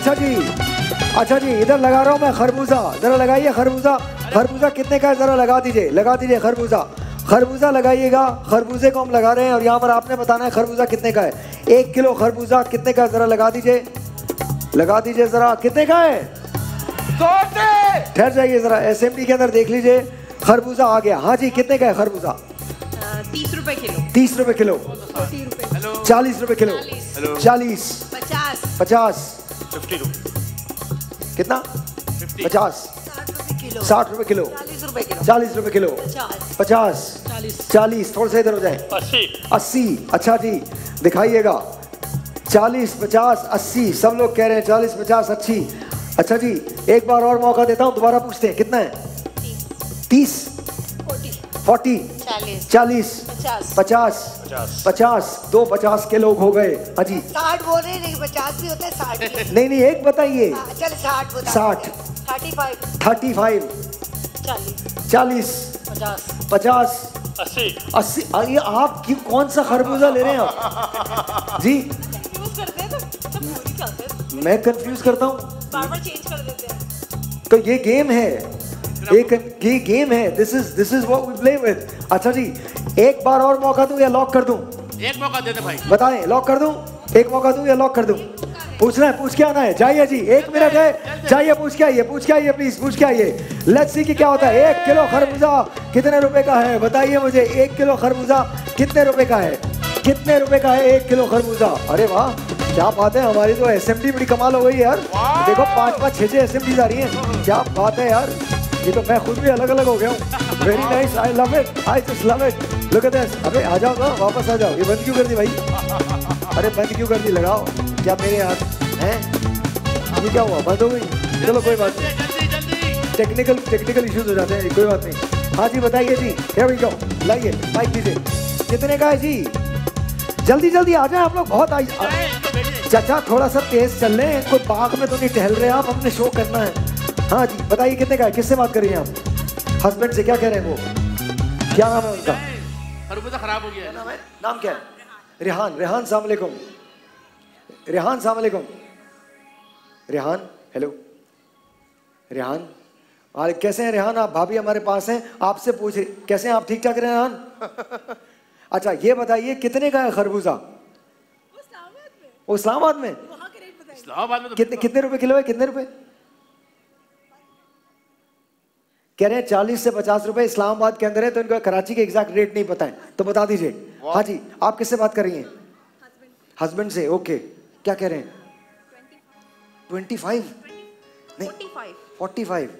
अच्छा जी अच्छा जी इधर लगा रहा हूँ मैं खरबूजा। जरा लगाइए खरबूजा। खरबूजा कितने का है? जरा लगा दीजिए लगा दीजिए खरबूजा। खरबूजा लगाइएगा खरबूजे को हम लगा रहे हैं और यहाँ पर आपने बताना है खरबूजा कितने का है। एक किलो खरबूजा कितने का है? जरा लगा दीजिए। लगा दीजिए जरा कितने का है? ठहर जाइए जरा एस के अंदर देख लीजिए। खरबूजा आ गया। हाँ जी कितने का है खरबूजा? तीस रुपए किलो। तीस रुपए किलो। चालीस रुपए किलो। चालीस। पचास। पचास। फिफ्टी रुपीज़ कितना? पचास. साठ रुपए किलो. साठ रुपए किलो. चालीस रुपए किलो. पचास. चालीस. थोड़ा सा इधर हो जाए. अस्सी. अस्सी. अच्छा जी दिखाइएगा. चालीस पचास अस्सी. सब लोग कह रहे हैं चालीस पचास अच्छी अच्छा जी एक बार और मौका देता हूँ दोबारा पूछते हैं कितना है? तीस. फोर्टी. फोर्टी. चालीस. चालीस. पचास. पचास। दो पचास के लोग हो गए। अजी। साठ बोल रहे हैं लेकिन पचास भी होते हैं साठ नहीं नहीं एक बताइए। हाँ, चल साठ साठ। Thirty five. Thirty five. चालीस। चालीस। पचास। पचास। अस्सी। अस्सी। ये आप क्यों कौन सा खरबूजा ले रहे हैं आप? जी। हैं तो हैं मैं कंफ्यूज करता हूँ। बार बार चेंज कर देते हैं। तो ये गेम है। एक ये गेम है। This is this is what we play with अच्छा जी एक बार और मौका दूँ या लॉक कर दूँ? एक मौका दे दे भाई। बताएँ लॉक कर दूँ? एक मौका दूँ या लॉक कर दूँ? पूछना है पूछ के आना है। जाइए जी एक मिनट है। जाइए पूछ के आइए पूछ के आइए प्लीज़ पूछ के आइए। लेट्स सी कि क्या होता है। एक किलो खरबूजा कितने रुपए का है? बताइए मुझे एक किलो खरबूजा कितने रुपए का है? कितने रुपए का है एक किलो खरबूजा? अरे वाह क्या बात है हमारी तो एसएमडी बड़ी कमाल हो गई यार। देखो पाँच पाँच छह छह एसएमडी आ रही हैं। क्या बात है यार। ये तो मैं खुद भी अलग अलग हो गया हूँ। Very nice I love it I just love it look at this अबे आ जाओ ना वापस आ जाओ। ये बंद क्यों कर दी भाई? अरे बंद क्यों कर दी? लगाओ। क्या मेरे हाथ हैं? ये क्या हुआ? बंद हो गई? चलो कोई बात नहीं। टेक्निकल टेक्निकल इश्यूज़ हो जाते हैं। कोई बात नहीं। हाँ जी बताइए जी। Here we go लाइए। माइक दीजिए। कितने का है जी? जल्दी जल्दी आ जाए। आप लोग बहुत आई चाचा थोड़ा सा तेज चल रहे हैं। कोई बाग में तो नहीं टहल रहे आप। अपने शो करना है। हाँ जी बताइए कितने का है? किससे बात कर रही हैं आप? हस्बैंड से क्या कह रहे हैं वो? क्या नाम है उनका? खराब हो गया है। नाम है नाम क्या है? रेहान रेहान सलाम वालेकुम। रेहान सलाम वालेकुम। रेहान हेलो। रेहान और कैसे हैं रेहान? आप भाभी हमारे पास हैं आपसे पूछ रही कैसे हैं आप? ठीक ठाक हैं रेहान? अच्छा ये बताइए कितने का है खरबूजा? इस्लामाबाद में। इस्लामाबाद में? तो कितने? कितने रुपए किलो है कितने रुपए? कह रहे हैं चालीस से पचास रुपए इस्लामाबाद के अंदर है तो इनको कराची के एग्जैक्ट रेट नहीं पता है। तो बता दीजिए। हाँ जी आप किससे बात कर रही हैं? हस्बैंड से ओके क्या कह रहे हैं? ट्वेंटी फाइव नहीं forty five forty five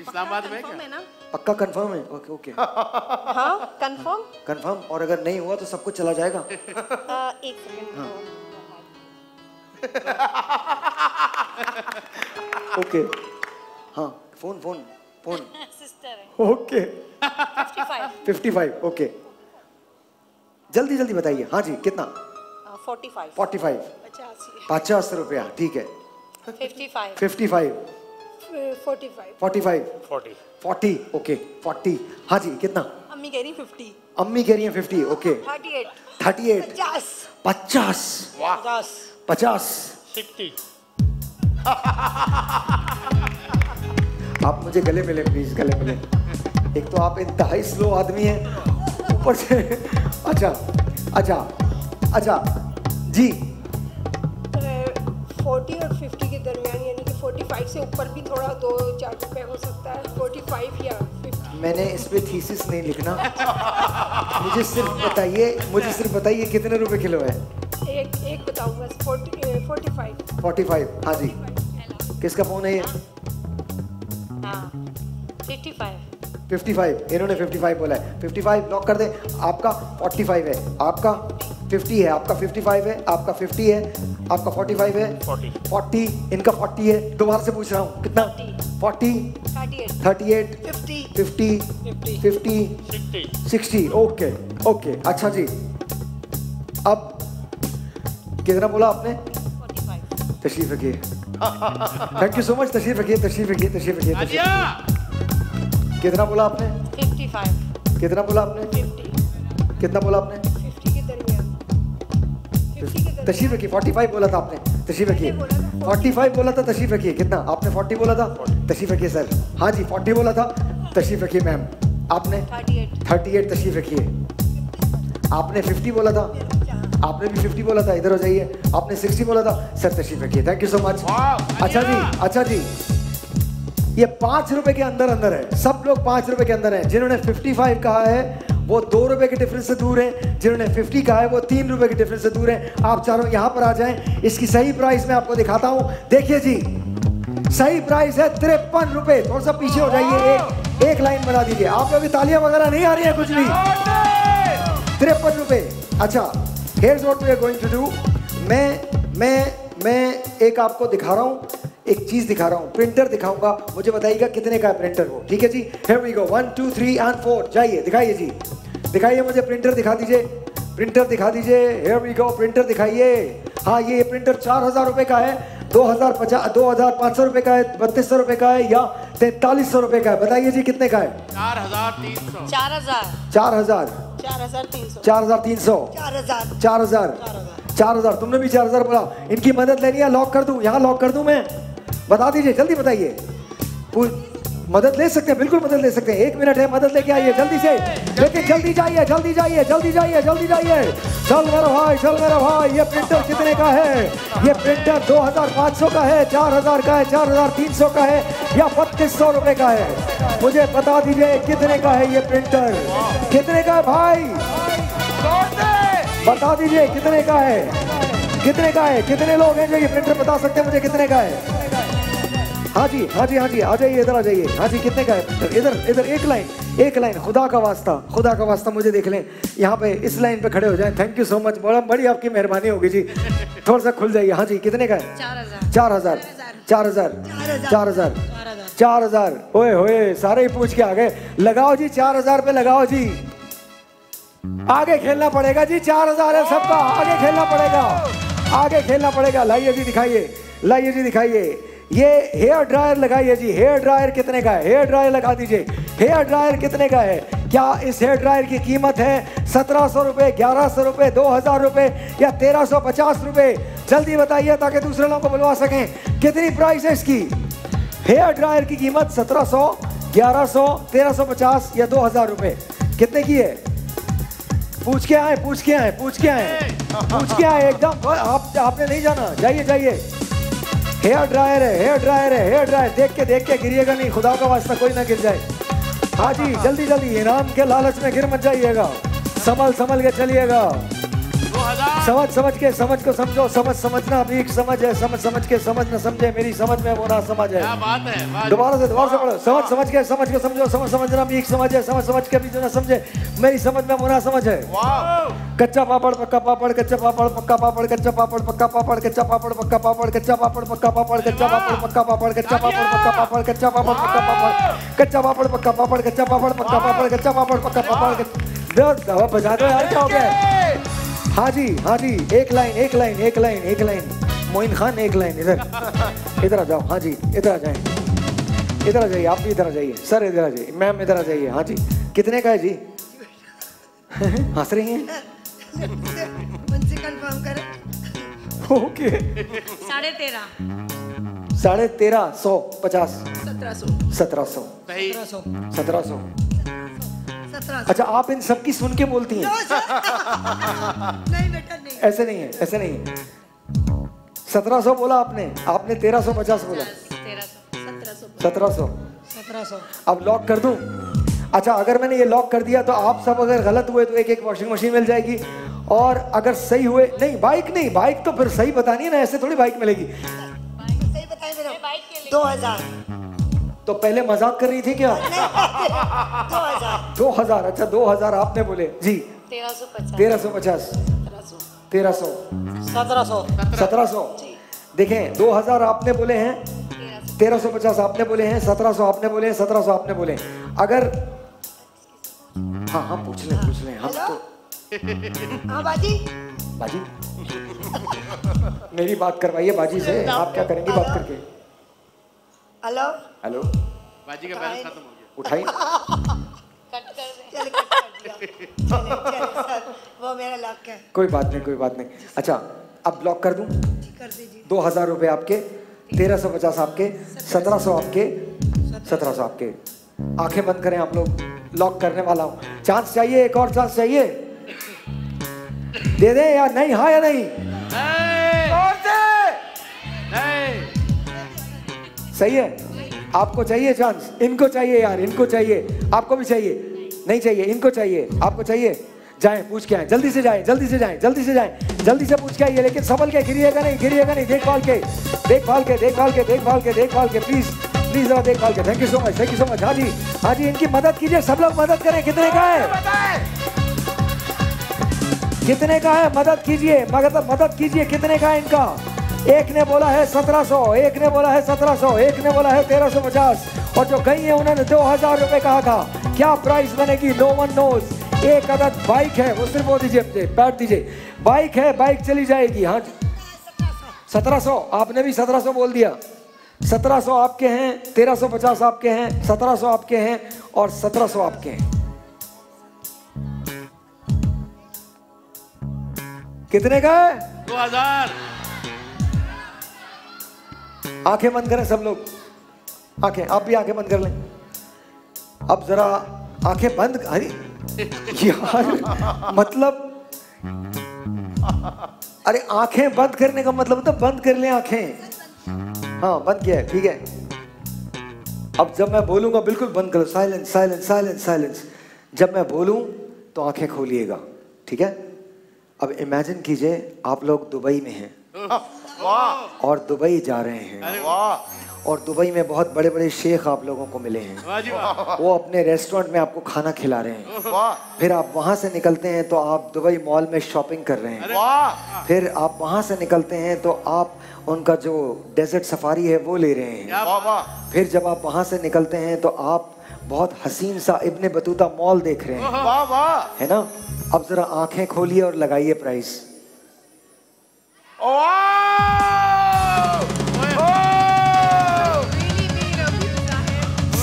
Islamabad में क्या? पक्का कंफर्म है? ओके ओके हाँ कंफर्म कंफर्म और अगर नहीं हुआ तो सब कुछ चला जाएगा। एक सेकंड ओके हाँ फ़ोन फ़ोन फ़ोन सिस्टर है ओके ओके जल्दी जल्दी बताइए। हाँ जी कितना? फोर्टी फाइव फोर्टी फाइव पचासी. पचास रुपया ठीक है। Fifty five fifty five forty five forty five forty forty okay forty हाँ जी कितना? अम्मी कह रही फिफ्टी अम्मी कह रही है fifty okay thirty eight thirty eight पचास. पचास पचास. पचास. सिक्सटी आप मुझे गले मिले प्लीज़ गले मिले। एक तो आप इंतहाई स्लो आदमी हैं। ऊपर से अच्छा अच्छा अच्छा जी। फोर्टी और फिफ्टी के दरमियान यानी कि फोर्टी फाइव से ऊपर भी थोड़ा दो चार रुपये हो सकता है। फोर्टी फाइव या फिफ्टी मैंने इस पे थीसिस नहीं लिखना। मुझे सिर्फ़ बताइए मुझे सिर्फ़ बताइए कितने रुपए किलो है? एक एक बताऊँगा forty forty five forty five हाँ जी किसका फ़ोन है ये? फिफ्टी फाइव फिफ्टी फाइव इन्होंने फिफ्टी फाइव बोला है। फिफ्टी फाइव लॉक कर दे आपका फोर्टी फाइव है। आपका फिफ्टी है आपका फिफ्टी फाइव है आपका फिफ्टी है आपका फोर्टी फाइव है। फोर्टी फोर्टी इनका फोर्टी है। दोबारा से पूछ रहा हूँ कितना? Forty thirty eight fifty fifty sixty okay okay अच्छा जी। अब कितना बोला आपने? फोर्टी फाइव तशरीफ़ रखिए। थैंक यू सो मच तशरीफ़ रखिए तशरीफ़ रखिए तशरीफ़ रखिए कितना बोला आपने? फिफ्टी फाइव कितना बोला आपने? फिफ्टी कितना बोला आपने? फिफ्टी फिफ्टी के दरमियान तशरीफ़ रखिए फोर्टी फाइव बोला था आपने। तशरीफ़ रखिए। 45 बोला था? तशरीफ़ रखिए। कितना? आपने 40 बोला था? तशरीफ़ रखिए सर हाँ जी 40 बोला था। तशरीफ़ रखिए मैम आपने? 38 38 तशरीफ़ रखिए। आपने 50 बोला था? आपने भी 50 बोला था इधर हो जाइए। आपने 60 बोला था सर तशरीफ़ रखिए। थैंक यू सो मच अच्छा जी अच्छा जी। ये पाँच रुपए के अंदर अंदर है। सब लोग पाँच रुपए के अंदर हैं। जिन्होंने 55 कहा है वो दो रुपए के डिफरेंस से दूर हैं। जिन्होंने 50 कहा है वो तीन रुपए के डिफरेंस से दूर हैं। आप चारों यहाँ पर आ जाएँ। इसकी सही प्राइस मैं आपको दिखाता हूँ। देखिए जी सही प्राइस है तिरपन रुपए। थोड़ा सा पीछे हो जाइए। एक एक लाइन बना दीजिए। आप लोग तालियाँ वगैरह नहीं आ रही है कुछ भी। तिरपन रुपए। अच्छा। Here what we are going to do मैं मैं मैं एक आपको दिखा रहा हूँ एक चीज़ दिखा रहा हूँ प्रिंटर दिखाऊँगा। मुझे बताइएगा कितने का है प्रिंटर वो ठीक है जी? Here we go one two three and four जाइए दिखाइए जी। दिखाइए मुझे प्रिंटर दिखा दीजिए। प्रिंटर दिखा दीजिए। हेयर वी गो प्रिंटर दिखाइए। हाँ ये प्रिंटर चार हज़ार रुपए का है। दो हज़ार पचास दो हज़ार पाँच सौ रुपए का है बत्तीस सौ रुपए का है या तैतालीस सौ रुपए का है? बताइए जी कितने का है? चार हज़ार तीन सौ। चार हज़ार। चार हज़ार। चार हज़ार तीन सौ। चार हज़ार चार हज़ार। तुमने भी चार हज़ार बोला। इनकी मदद लेनी है लॉक कर दूँ। यहाँ लॉक कर दूँ मैं? बता दीजिए जल्दी बताइए। मदद ले सकते हैं, बिल्कुल मदद ले सकते हैं। एक मिनट है, मदद लेके आइए, जल्दी से। लेकिन जल्दी जाइए जल्दी जाइए जल्दी जाइए जल्दी जाइए। चल मेरा भाई, चल मेरा भाई, ये प्रिंटर कितने का है? ये प्रिंटर 2500 का है 4000 का है 4300 का है, या बत्तीस सौ रुपए का है? मुझे बता दीजिए, कितने का है ये प्रिंटर कितने का है भाई? बता दीजिए, कितने का है? कितने का है? कितने लोग हैं जो ये प्रिंटर बता सकते हैं मुझे कितने का है? हाँ जी हाँ जी हाँ जी आ जाइए इधर आ जाइए। हाँ जी कितने का है? इधर इधर एक लाइन एक लाइन। खुदा का वास्ता खुदा का वास्ता मुझे देख लें। यहाँ पे इस लाइन पे खड़े हो जाएँ। थैंक यू सो मच बड़ा बड़ी आपकी मेहरबानी होगी जी। थोड़ा सा खुल जाइए। हाँ जी कितने का है? चार हज़ार। चार हज़ार। चार हज़ार। चार हज़ार। ओए होए सारे ही पूछ के आ गए। लगाओ जी चार हज़ार पे लगाओ जी। आगे खेलना पड़ेगा जी चार हज़ार है सबका। आगे खेलना पड़ेगा। आगे खेलना पड़ेगा। लाइए जी दिखाइए। लाइए जी दिखाइए। ये हेयर ड्रायर लगाइए जी हेयर ड्रायर कितने का है? हेयर ड्रायर लगा दीजिए। हेयर ड्रायर कितने का है? क्या इस हेयर ड्रायर की कीमत है? सत्रह सौ रुपये ग्यारह सौ रुपये दो हज़ार रुपये या तेरह सौ पचास रुपये? जल्दी बताइए ताकि दूसरे लोगों को बुलवा सकें। कितनी प्राइस है इसकी? हेयर ड्रायर की कीमत सत्रह सौ ग्यारह सौ तेरह सौ पचास या दो हज़ार रुपये। कितने की है? पूछ के आए पूछ के आए पूछ के आए। पूछ के आए एकदम। आप आपने नहीं जाना। जाइए जाइए। हेयर ड्रायर है हेयर ड्रायर है हेयर ड्रायर देख के देख के गिरिएगा नहीं, खुदा का वास्ता कोई ना गिर जाए। हाँ जी जल्दी जल्दी, इनाम के लालच में गिर मत जाइएगा। संभल संभल के चलिएगा। समझ समझ के समझ को समझो समझ समझना भी एक समझ है समझ समझ के समझ न समझे मेरी समझ में वो ना समझ है बात है दोबारा से दोबारा से पढ़ो समझ समझ के समझ को समझो समझ समझना भी एक समझ है समझ समझ के भी जो ना समझे मेरी समझ में वो ना समझ है कच्चा पापड़ पक्का पापड़ कच्चा पापड़ पक्का पापड़ कच्चा पापड़ पक्का पापड़ कच्चा पापड़ पक्का पापड़ कच्चा पापड़ पक्का पापड़ कच्चा पापड़ पक्का पापड़ कच्चा पापड़ पक्का पापड़ कच्चा पापड़ पक्का पापड़ कच्चा पापड़ पक्का पापड़ कच्चा पापड़ पक्का पापड़ कच्चा पापड़ पक्का पापड़ बजा दो यार क्या हो गया हाँ जी हाँ जी एक लाइन एक लाइन एक लाइन एक लाइन। मोइन खान एक लाइन इधर। इधर आ जाओ हाँ जी इधर आ जाए। इधर आ जाइए आप भी इधर आ जाइए। सर इधर आ जाइए मैम इधर आ जाइए हाँ जी कितने का है जी? हंस रही हैं? उनसे कंफर्म करें। ओके। साढ़े तेरह। साढ़े तेरह सौ पचास। सत्रह सौ। सत्रह सौ। सत्रह सौ। सत्रह सौ। अच्छा आप इन सबकी सुन के बोलती हैं। नहीं बेटा नहीं। ऐसे नहीं है ऐसे नहीं है। सत्रह सौ बोला आपने आपने तेरह सौ पचास बोला। सत्रह सौ सत्रह सौ। अब लॉक कर दूँ? अच्छा अगर मैंने ये लॉक कर दिया तो आप सब अगर गलत हुए तो एक एक वॉशिंग मशीन मिल जाएगी। और अगर सही हुए नहीं बाइक नहीं बाइक तो फिर सही बतानी है ना ऐसे थोड़ी बाइक मिलेगी। सही बताए मेरा बाइक के लिए। दो हज़ार। तो पहले मज़ाक कर रही थी क्या? दो हज़ार दो हज़ार अच्छा दो हज़ार आपने बोले। जी। तेरह सौ पचास। तेरह सौ पचास। सत्रह सौ। तेरह सौ। सत्रह सौ। सत्रह सौ। देखें दो हज़ार आपने बोले हैं। तेरह सौ। पचास आपने बोले हैं सत्रह सौ आपने बोले हैं सत्रह सौ आपने बोले अगर हाँ हाँ पूछ लें पूछ लें। हम तो हाँ बाजी? बाजी? मेरी बात करवाइए बाजी से। आप क्या करेंगे बात करके? हेलो? हेलो? बाजी का बैलेंस खत्म हो गया। उठाई। कट कर दे। चल कट कर दिया। चले चले सर वो मेरा लॉक है। कोई बात नहीं कोई बात नहीं। अच्छा अब ब्लॉक कर दूँ? कर दीजिए। दो हज़ार रुपये आपके तेरह सौ पचास आपके सत्रह सौ आपके सत्रह सौ आपके। आँखें बंद करें आप लोग लॉक करने वाला हूँ। चांस चाहिए एक और चांस चाहिए? दे दें या नहीं हाँ या नहीं? नहीं। और दे! नहीं। सही है? आपको चाहिए चांस इनको चाहिए यार, इनको चाहिए। आपको भी चाहिए? नहीं चाहिए, इनको चाहिए। आपको चाहिए? जाए, पूछ के आए। जल्दी से जाए, जल्दी से जाए, जल्दी से जाए। जल्दी से पूछ के आइए, लेकिन संभल के गिरिएगा नहीं गिरिएगा नहीं, देखभाल के देखभाल के देखभाल के देखभाल के देखभाल के प्लीज़ प्लीज़ जरा देखभाल के। Thank you so much thank you so much हाँ जी हाँ जी इनकी मदद कीजिए, सब लोग मदद करें। कितने का है? कितने का है? मदद कीजिए मदद मदद कीजिए। कितने का है इनका? एक ने बोला है सत्रह सौ, एक ने बोला है सत्रह सौ, एक ने बोला है तेरह सौ पचास। और जो गई है उन्होंने दो हज़ार रुपए कहा था। क्या प्राइस बनेगी? नो वन नोज़ एक अदद बाइक है, वो सिर्फ़ वो दीजिए बैठ दीजिए। बाइक है, बाइक चली जाएगी। हाँ सत्रह सौ, आपने भी सत्रह सौ बोल दिया। सत्रह सौ आपके हैं, तेरह सौ पचास आपके हैं, सत्रह सौ आपके हैं, और सत्रह सौ आपके हैं। कितने का है? दो हज़ार। आँखें बंद करें सब लोग। आँखें, आप भी आँखें बंद कर लें। अब जरा आँखें बंद अरे, यार मतलब अरे आँखें बंद करने का मतलब तो बंद कर लें आँखें। हाँ बंद किया है, ठीक है। अब जब मैं बोलूँगा, बिल्कुल बंद करो। साइलेंस साइलेंस साइलेंस साइलेंस जब मैं बोलूँ तो आँखें खोलिएगा, ठीक है? अब इमेजिन कीजिए, आप लोग दुबई में हैं। और दुबई जा रहे हैं। और दुबई में बहुत बड़े बड़े शेख आप लोगों को मिले हैं। वाह वाह। वो अपने रेस्टोरेंट में आपको खाना खिला रहे हैं। फिर आप वहाँ से निकलते हैं तो आप दुबई मॉल में शॉपिंग कर रहे हैं। फिर आप वहाँ से निकलते हैं तो आप उनका जो डेजर्ट सफारी है वो ले रहे हैं। वाह वाह। फिर जब आप वहाँ से निकलते हैं तो आप बहुत हसीन सा इब्ने बतूता मॉल देख रहे हैं। वाह वाह। है ना? अब जरा आँखें खोलिए और लगाइए प्राइस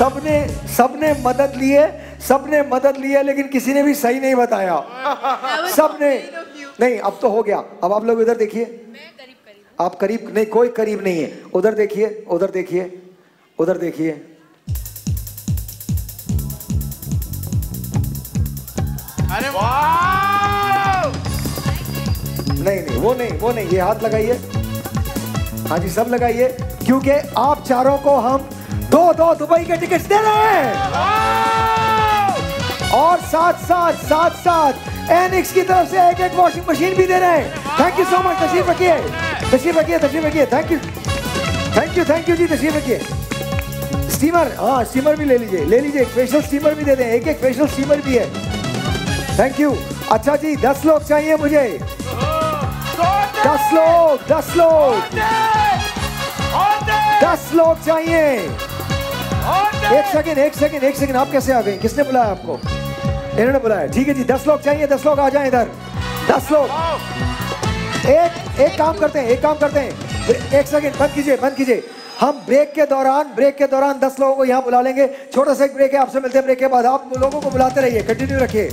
सबने सबने मदद लिए सबने मदद लिया लेकिन किसी ने भी सही नहीं बताया। सबने नहीं अब तो हो गया। अब आप लोग इधर देखिए। आप करीब नहीं कोई करीब नहीं है। उधर देखिए उधर देखिए उधर देखिए। अरे नहीं नहीं वो नहीं वो नहीं ये हाथ लगाइए। हाँ जी सब लगाइए क्योंकि आप चारों को हम दो दो दुबई के टिकट्स दे रहे हैं। और साथ साथ साथ साथ एनिक्स की तरफ़ से एक एक वॉशिंग मशीन भी दे रहे हैं। थैंक यू सो मच तशरीफ़ रखिए। तशरीफ़ रखिए तशरीफ़ रखिए। Thank you thank you thank you जी तशरीफ़ रखिए। स्टीमर हाँ स्टीमर भी ले लीजिए। ले लीजिए फेशियल स्टीमर भी दे दें। एक एक फेशियल स्टीमर भी है। थैंक यू अच्छा जी दस लोग चाहिए मुझे। दस लोग दस लोग। दस लोग चाहिए। एक सेकंड एक सेकंड एक सेकंड आप कैसे आ गए? किसने बुलाया आपको? इन्होंने बुलाया। ठीक है जी, दस लोग चाहिए, दस लोग आ जाए इधर। दस लोग। एक एक काम करते हैं, एक काम करते हैं। एक सेकंड बंद कीजिए बंद कीजिए। हम ब्रेक के दौरान ब्रेक के दौरान दस लोगों को यहाँ बुला लेंगे। छोटा सा एक ब्रेक है, आपसे मिलते हैं ब्रेक के बाद। आप लोगों को बुलाते रहिए कंटिन्यू रखिए।